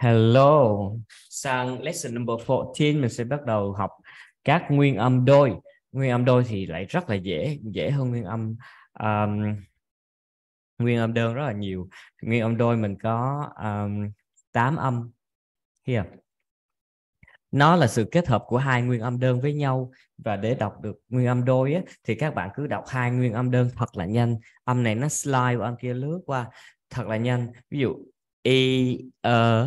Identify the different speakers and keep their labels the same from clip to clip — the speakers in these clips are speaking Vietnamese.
Speaker 1: Hello, sang lesson number 14 mình sẽ bắt đầu học các nguyên âm đôi. Nguyên âm đôi thì lại rất là dễ, dễ hơn nguyên âm um, nguyên âm đơn rất là nhiều. Nguyên âm đôi mình có um, 8 âm. Here. Nó là sự kết hợp của hai nguyên âm đơn với nhau và để đọc được nguyên âm đôi á, thì các bạn cứ đọc hai nguyên âm đơn thật là nhanh. Âm này nó slide qua âm kia lướt qua thật là nhanh. Ví dụ e, e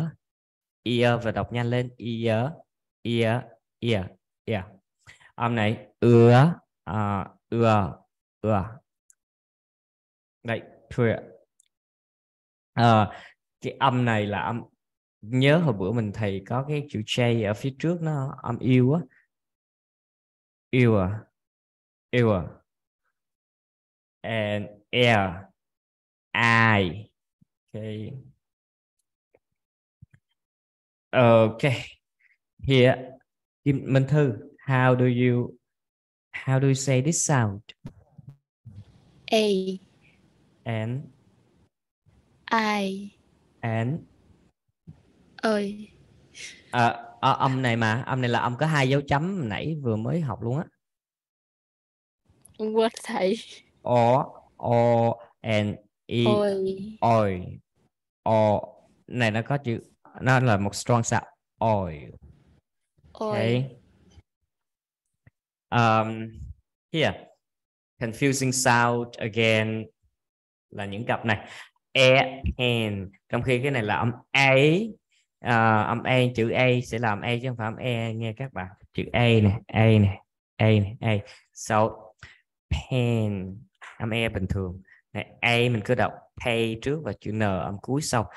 Speaker 1: ear và đọc nhanh lên. Ear ear ear ear. Âm này ưa à, ưa ưa đây thôi à, ờ, cái âm này là âm nhớ hồi bữa mình thầy có cái chữ J ở phía trước nó âm yêu á. Yêu à yêu à. And air I okay. Okay. Here, Kim Minh Thư, how do you how do you say this sound?
Speaker 2: A.
Speaker 1: And
Speaker 2: I.
Speaker 1: And
Speaker 2: ơi.
Speaker 1: À, à, âm này mà âm này là âm có hai dấu chấm nãy vừa mới học luôn á.
Speaker 2: quên thầy?
Speaker 1: O O and E
Speaker 2: ôi.
Speaker 1: Oi O. Này nó có chữ nó là một strong sound oi.
Speaker 2: ôi
Speaker 1: Okay. Um, here, confusing sound again là những cặp này. E and. Trong khi cái này là âm a à, âm a chữ a sẽ làm a chứ không phải âm e nghe các bạn. Chữ a này a này a này a. So pen âm e bình thường. Này a mình cứ đọc pay trước và chữ n âm cuối sau.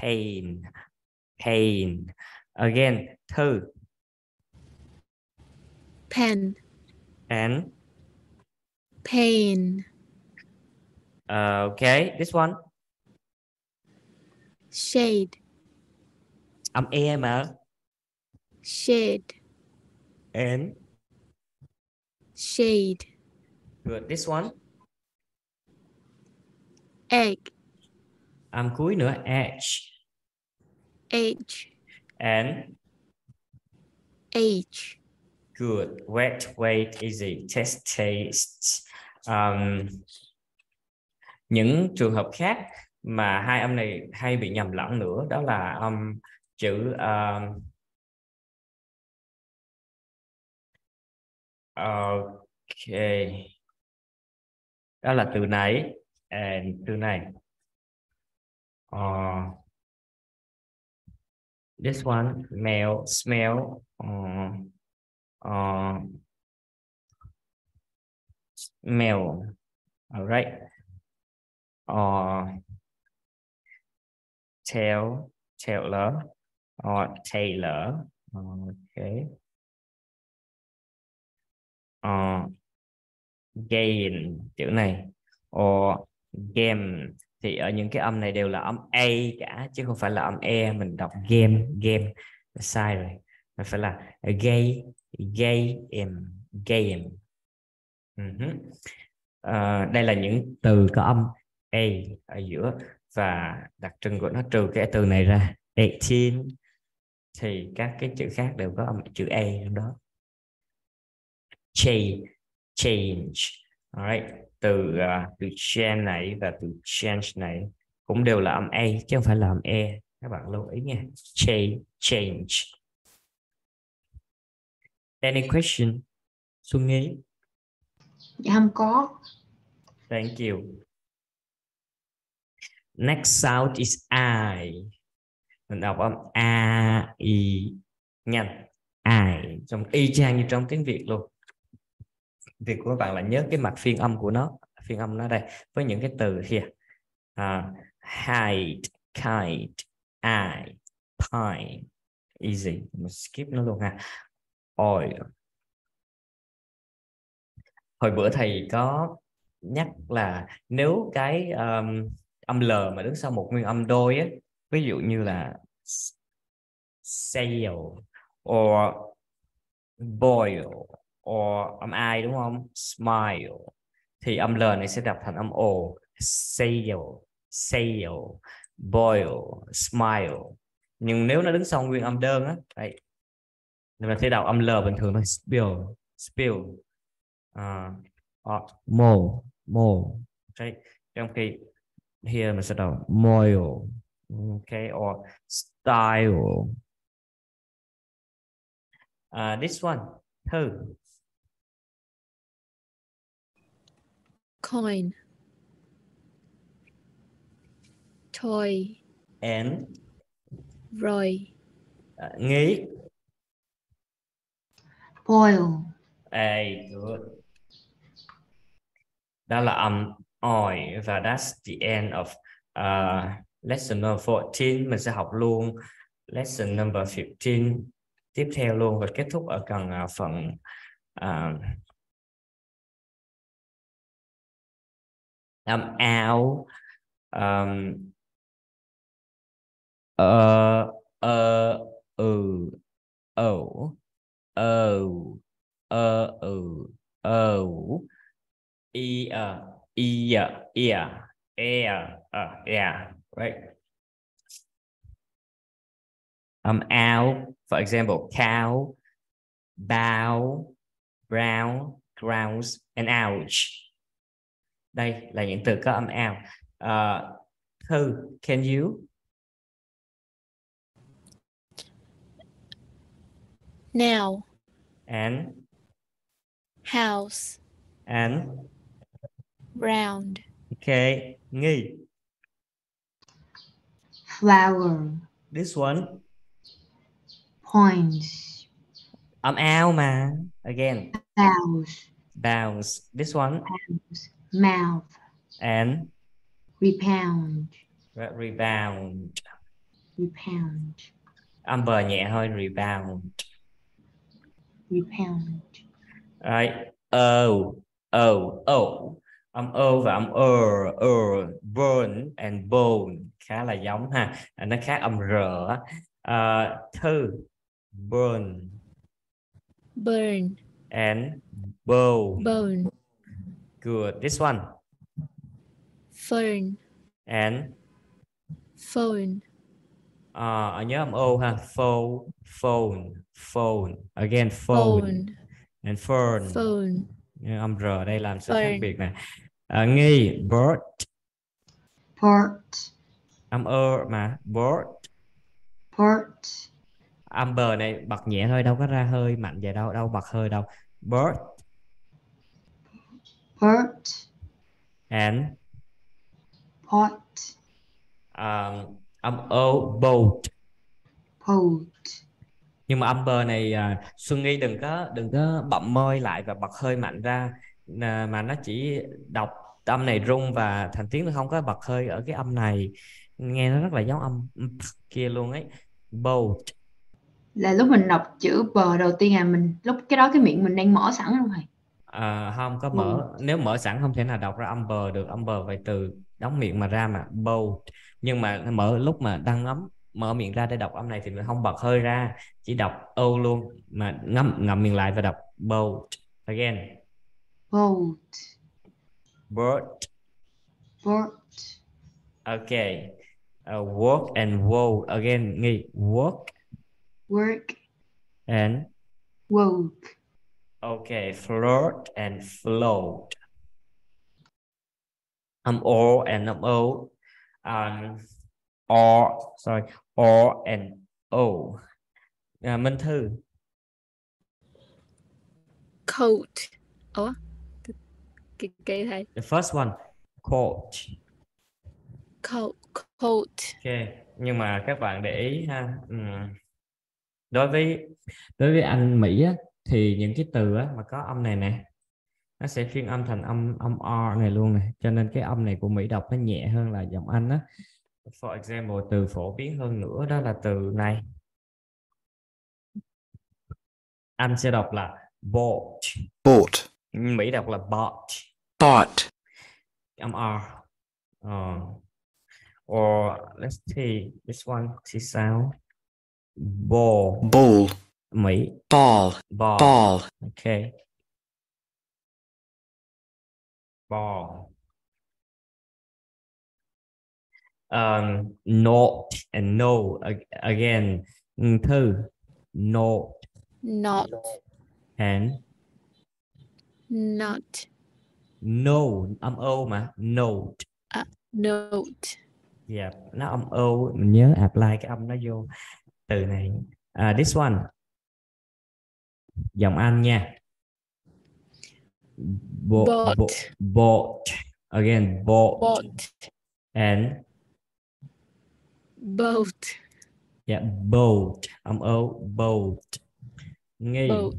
Speaker 1: Pain pain. Again thư
Speaker 2: pen.
Speaker 1: And
Speaker 2: pain.
Speaker 1: Uh, okay this one.
Speaker 2: Shade.
Speaker 1: Âm e mà
Speaker 2: shade.
Speaker 1: And?
Speaker 2: Shade.
Speaker 1: Good. This one.
Speaker 2: Egg.
Speaker 1: Âm cuối nữa edge
Speaker 2: h.
Speaker 1: And
Speaker 2: h.
Speaker 1: good. Wet wait easy test taste um, những trường hợp khác mà hai âm này hay bị nhầm lẫn nữa đó là âm chữ um, ok. Đó là từ này and từ này. Uh, this one smell smell uh, uh, smell. All right. Uh, tell tailor or tailor. Okay. Uh, gain chữ này. Or game thì ở những cái âm này đều là âm a cả chứ không phải là âm e. Mình đọc game game sai rồi. Mình phải là gay gay em game uh-huh. Ừ uh, ờ, đây là những từ có âm a ở giữa và đặc trưng của nó trừ cái từ này ra. 18 thì các cái chữ khác đều có âm chữ a trong đó. Change change. Alright từ uh, từ change này và từ change này cũng đều là âm a chứ không phải là âm e. Các bạn lưu ý nha. Change change. Any question? Xuân Nghi?
Speaker 3: Dạ không có.
Speaker 1: thank you. Next sound is I. Mình đọc âm a i. Nhanh. I. Trong y chang như trong tiếng Việt luôn việc của các bạn là nhớ cái mặt phiên âm của nó. Phiên âm nó đây với những cái từ kia uh, hide kite eye, pine. Easy. Mình skip nó luôn ha. Oil. Hồi bữa thầy có nhắc là nếu cái um, âm L mà đứng sau một nguyên âm đôi á ví dụ như là sail or boil or âm I đúng không? Smile. Thì âm L này sẽ đọc thành âm O. Sail sail boil smile. Nhưng nếu nó đứng sau nguyên âm đơn á đây mình sẽ đọc âm l bình thường thôi. Spill spill. Uh, mo mo okay. trong khi here mình sẽ đọc moil. Okay or style. Uh, this one thư
Speaker 2: Coin. Toy.
Speaker 1: and
Speaker 2: Roy.
Speaker 1: uh, nghĩ
Speaker 3: Boil.
Speaker 1: A good. Đó là âm oi và that's the end of uh, lesson number 14. Mình sẽ học luôn lesson number 15 tiếp theo luôn và kết thúc ở gần uh, phần uh, âm áo um, ờ ờ ừ ẩu ờ ờ ừ ơ i ờ i a yeah yeah e a yeah right. Um out for example cow bow brown grounds and ouch đây là những từ có âm ow uh, thư can you
Speaker 2: Now.
Speaker 1: and
Speaker 2: House.
Speaker 1: and
Speaker 2: Round.
Speaker 1: okay nghi
Speaker 3: Flower.
Speaker 1: this one
Speaker 3: Points.
Speaker 1: âm ao mà again
Speaker 3: Bows.
Speaker 1: bounce this one
Speaker 3: Mouth.
Speaker 1: and
Speaker 3: Repound.
Speaker 1: re- rebound
Speaker 3: Repound.
Speaker 1: âm bờ nhẹ thôi rebound
Speaker 3: Repound.
Speaker 1: right oh oh oh âm o và âm er er burn and bone khá là giống ha À, nó khác âm r á. Ờ, thư burn
Speaker 2: Burn.
Speaker 1: and bone
Speaker 2: Bone.
Speaker 1: Good. This one.
Speaker 2: Fern.
Speaker 1: and?
Speaker 2: Phone.
Speaker 1: Ờ, ở nhớ âm O ha. Phone phone phone. Again phone,
Speaker 2: Phone.
Speaker 1: and fern
Speaker 2: Phone.
Speaker 1: Như âm R đây làm sự khác biệt nè Ờ, nghi bird
Speaker 3: Port.
Speaker 1: âm ơ mà bird
Speaker 3: Port.
Speaker 1: âm bờ này bật nhẹ thôi đâu có ra hơi mạnh vậy đâu đâu bật hơi đâu. Bird
Speaker 3: Port.
Speaker 1: and
Speaker 3: Pot.
Speaker 1: um, âm O boat
Speaker 3: Pot.
Speaker 1: nhưng mà âm bờ này à, Xuân Nghi đừng có đừng có bậm môi lại và bật hơi mạnh ra mà nó chỉ đọc âm này rung và thành tiếng nó không có bật hơi ở cái âm này nghe nó rất là giống âm kia luôn ấy boat
Speaker 3: Là lúc mình đọc chữ bờ đầu tiên à mình lúc cái đó cái miệng mình đang mở sẵn rồi.
Speaker 1: À, không có mở nếu mở sẵn không thể nào đọc ra âm bờ được âm bờ phải từ đóng miệng mà ra mà boat nhưng mà mở lúc mà đang ngấm mở miệng ra để đọc âm này thì mình không bật hơi ra chỉ đọc o luôn mà ngậm ngậm miệng lại và đọc boat again
Speaker 3: Boat.
Speaker 1: boat
Speaker 3: Boat.
Speaker 1: okay uh, work and woe again nghi work
Speaker 3: Work.
Speaker 1: and
Speaker 3: Woke.
Speaker 1: Okay flirt and float um or and um o um or sorry or and o à, minh thư
Speaker 2: Coat. Ủa? Kỳ kỳ thầy.
Speaker 1: the first one coat
Speaker 2: Coat. Coat.
Speaker 1: ok nhưng mà các bạn để ý ha ừm, đối với đối với anh Mỹ á, thì những cái từ á, mà có âm này nè nó sẽ phiên âm thành âm âm R này luôn này cho nên cái âm này của Mỹ đọc nó nhẹ hơn là giọng Anh á. For example từ phổ biến hơn nữa đó là từ này. Anh sẽ đọc là bought.
Speaker 4: Bought,
Speaker 1: Mỹ đọc là bought.
Speaker 4: Bought,
Speaker 1: âm R Ờ. or let's see this one see sound ball.
Speaker 4: Ball,
Speaker 1: Mỹ.
Speaker 4: Ball,
Speaker 1: ball.
Speaker 4: Ball,
Speaker 1: okay ball. Um, not and no Ag- again. Thư. Not.
Speaker 2: Not.
Speaker 1: And?
Speaker 2: Not.
Speaker 1: No âm ô mà. Note.
Speaker 2: Note.
Speaker 1: Yeah nó âm ô. Mình nhớ apply cái âm nó vô. Từ này. À, this one giọng anh nha. Bo,
Speaker 2: Bought.
Speaker 1: bo, bought again bought,
Speaker 2: bought
Speaker 1: and
Speaker 2: boat.
Speaker 1: Yeah boat. Âm ô boat. Nghi
Speaker 2: boat.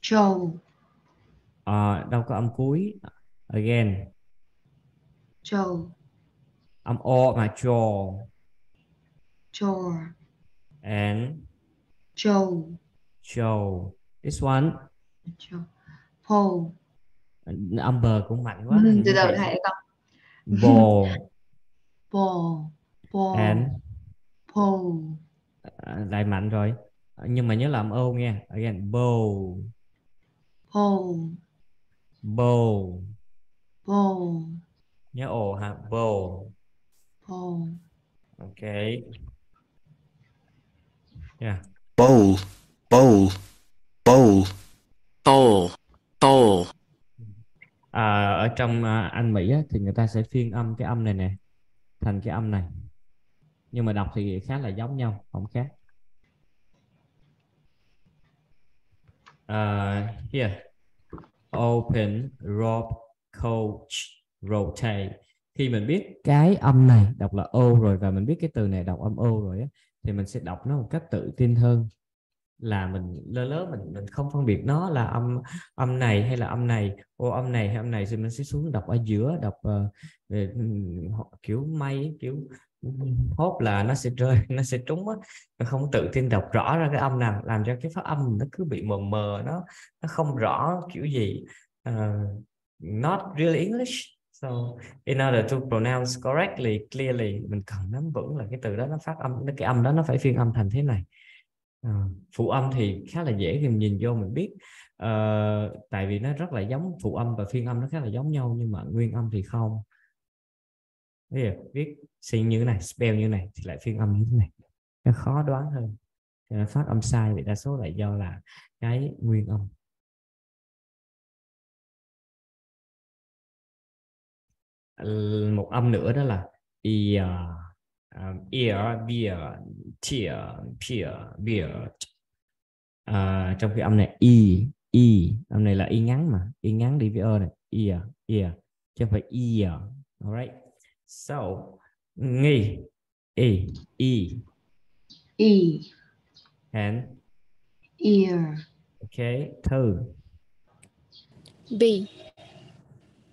Speaker 3: Trâu,
Speaker 1: Ờ, đâu có âm cuối? Again.
Speaker 3: Trâu,
Speaker 1: âm o mà jaw
Speaker 3: chore,
Speaker 1: and
Speaker 3: trâu,
Speaker 1: show this one.
Speaker 3: Pole.
Speaker 1: âm bờ cũng mạnh quá
Speaker 3: Ừ, từ
Speaker 1: vậy.
Speaker 3: thầy con.
Speaker 1: ball.
Speaker 3: Ball, ball,
Speaker 1: and?
Speaker 3: Pole,
Speaker 1: à, lại mạnh rồi. Nhưng mà nhớ làm ô nghe. Again bow
Speaker 3: pole,
Speaker 1: bow
Speaker 3: pole,
Speaker 1: nhớ ồ ha bow
Speaker 3: pole.
Speaker 1: ok. Yeah
Speaker 4: bowl, bowl, bowl, bowl, bowl,
Speaker 1: à, ở trong à, Anh Mỹ á, thì người ta sẽ phiên âm cái âm này nè thành cái âm này. Nhưng mà đọc thì khá là giống nhau không khác. À, here. Open rope coach rotate. Khi mình biết cái âm này đọc là ô rồi và mình biết cái từ này đọc âm ô rồi á thì mình sẽ đọc nó một cách tự tin hơn. Là mình lơ lớ mình mình không phân biệt nó là âm âm này hay là âm này. Ô âm này hay âm này thì mình sẽ xuống đọc ở giữa đọc uh, kiểu may kiểu hốt là nó sẽ rơi nó sẽ trúng á. Nó không tự tin đọc rõ ra cái âm nào làm cho cái phát âm nó cứ bị mờ mờ nó nó không rõ kiểu gì. Uh, not real English so in order to pronounce correctly clearly mình cần nắm vững là cái từ đó nó phát âm cái âm đó nó phải phiên âm thành thế này. Ờ, phụ âm thì khá là dễ khi mình nhìn vô mình biết. Ờ, tại vì nó rất là giống phụ âm và phiên âm nó khá là giống nhau nhưng mà nguyên âm thì không. Bây giờ viết xin như thế này spell như thế này thì lại phiên âm như thế này. Nó khó đoán hơn. Cho phát âm sai thì đa số là do là cái nguyên âm. Một âm nữa đó là ear um, ear beer tear peer beard à, trong khi âm này e e âm này là y ngắn mà y ngắn đi với ơ này ear ear chứ không phải ear alright. So nghi e e
Speaker 3: E,
Speaker 1: and?
Speaker 3: Ear,
Speaker 1: okay thư.
Speaker 2: B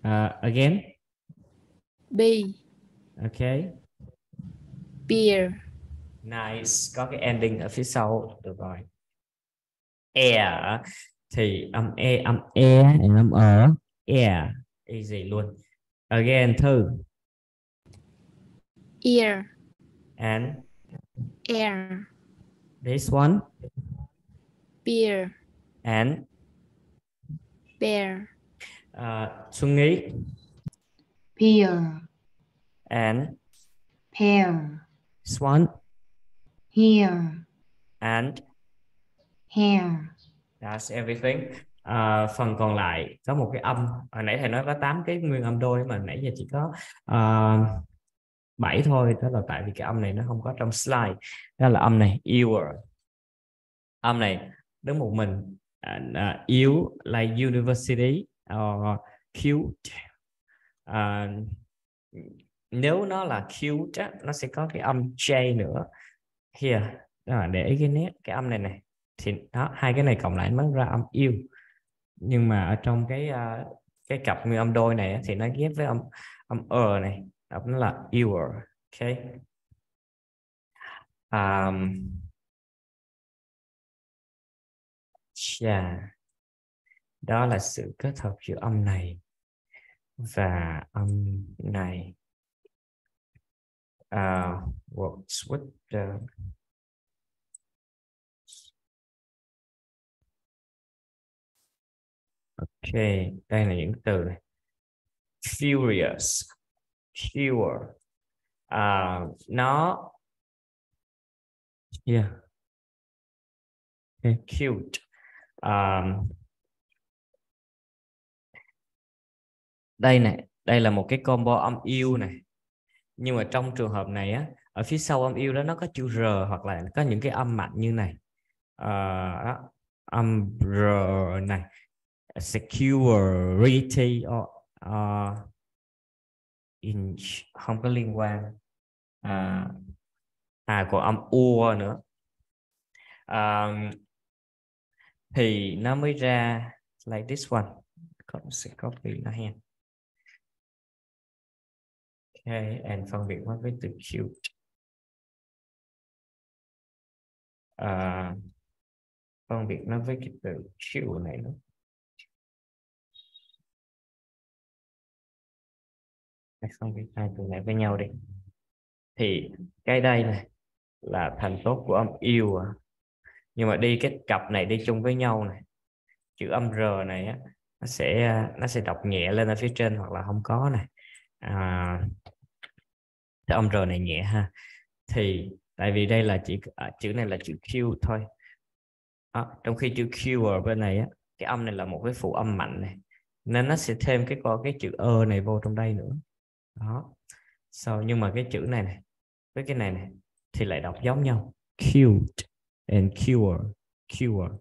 Speaker 1: uh, again
Speaker 2: b.
Speaker 1: Okay
Speaker 2: beer.
Speaker 1: Nice. Có cái ending ở phía sau. Được rồi. Air thì âm e âm e. Âm ở air easy luôn? Again thư
Speaker 2: ear.
Speaker 1: And?
Speaker 2: Air.
Speaker 1: This one?
Speaker 2: Beer.
Speaker 1: And?
Speaker 2: Bear.
Speaker 1: Uh, Xuân Nghĩ
Speaker 3: pear,
Speaker 1: and?
Speaker 3: Pear,
Speaker 1: Swan?
Speaker 3: Here,
Speaker 1: and?
Speaker 3: Hair,
Speaker 1: that's everything. À, phần còn lại có một cái âm. Hồi nãy thầy nói có 8 cái nguyên âm đôi mà nãy giờ chỉ có uh, 7 thôi. Đó là tại vì cái âm này nó không có trong slide. Đó là âm này ear âm này đứng một mình. Uh, uh, yếu like university or cute À, nếu nó là cute á, nó sẽ có cái âm J nữa. Here à, để ý cái nét cái âm này này thì đó hai cái này cộng lại mới ra âm yêu. Nhưng mà ở trong cái uh, cái cặp nguyên âm đôi này thì nó ghép với âm âm ờ này. Đọc nó là ear ok? Um, yeah. đó là sự kết hợp giữa âm này và âm này. Uh, works with the? Ok, đây là những từ này. Furious, cure. Uh, nó yeah. Okay, cute. Um, đây này đây là một cái combo âm yêu này nhưng mà trong trường hợp này á ở phía sau âm yêu đó nó có chữ r hoặc là có những cái âm mạnh như này. À, đó, âm r này. Security or, uh, inch không có liên quan. À, à còn âm ua nữa. À, thì nó mới ra like this one. Sẽ copy nó hen okay and phân biệt nó với từ cute. À, phân biệt nó với cái từ cute này nữa phân biệt hai từ này với nhau đi. Thì cái đây này là thành tốt của âm yêu à. nhưng mà đi cái cặp này đi chung với nhau này chữ âm r này á nó sẽ nó sẽ đọc nhẹ lên ở phía trên hoặc là không có này. À, cái âm r này nhẹ ha. Thì tại vì đây là chỉ à, chữ này là chữ q thôi. À, trong khi chữ q ở bên này á cái âm này là một cái phụ âm mạnh này nên nó sẽ thêm cái có cái chữ ơ này vô trong đây nữa. Đó. So, nhưng mà cái chữ này này với cái này này thì lại đọc giống nhau. Cute and cure cure.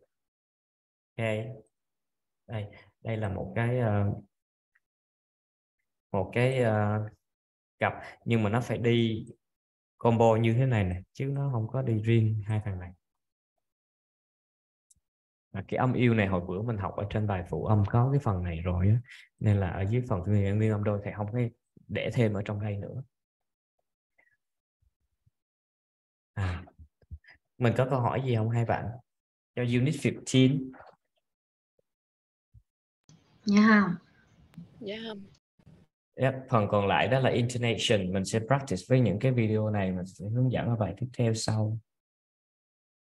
Speaker 1: Ok. Đây đây là một cái uh, một cái uh, cặp nhưng mà nó phải đi combo như thế này này chứ nó không có đi riêng hai thằng này. À, cái âm yêu này hồi bữa mình học ở trên bài phụ âm có cái phần này rồi á nên là ở dưới phần nguyên nguyên âm đôi thì không có để thêm ở trong đây nữa. À, mình có câu hỏi gì không hai bạn? Cho unit 15
Speaker 3: Dạ
Speaker 2: Dạ
Speaker 1: Yep, phần còn lại đó là intonation. Mình sẽ practice với những cái video này mình sẽ hướng dẫn ở bài tiếp theo sau.